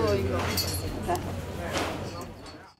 做一个。